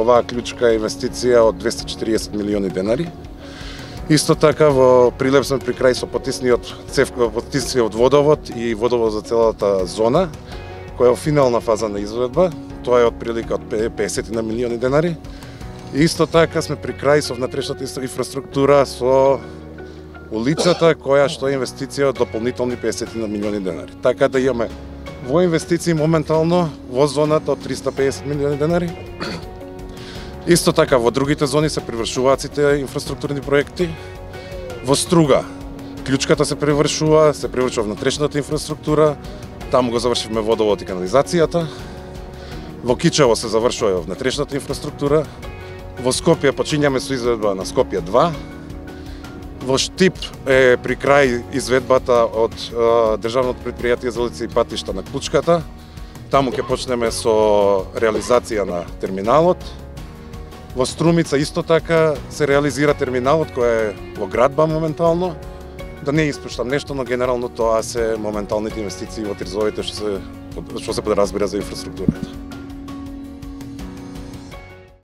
оваа клучка инвестиција од 240 милиони денари. Исто така во Прилеп сме при крај со потисниот цев, потисниот водовод и водовод за целата зона, која е во финална фаза на изведба. Тоа е од прилика од 50 на милиони денари. И исто така сме при крај со внатрешната инфраструктура со улицата која што е инвестиција од дополнителни 50 на милиони денари. Така да имаме во инвестиции моментално во зоната од 350 милиони денари. Исто така во другите зони се превршуваат сите инфраструктурни проекти. Во Струга клучката се превршува, се превршува внатрешната инфраструктура, таму го завршивме водовод и канализацијата. Во Кичево се завршува внатрешната инфраструктура. Во Скопје почињаме со изведба на Скопје 2. Во Штип е при крај изведбата од е, Државното предпријатие за улици и патишта на Клучката. Таму ќе почнеме со реализација на терминалот. Во Струмица исто така се реализира терминалот кој е во градба моментално. Да не испуштам нешто, но генерално тоа се моменталните инвестиции во трезовите што се што се подразбира за инфраструктурата.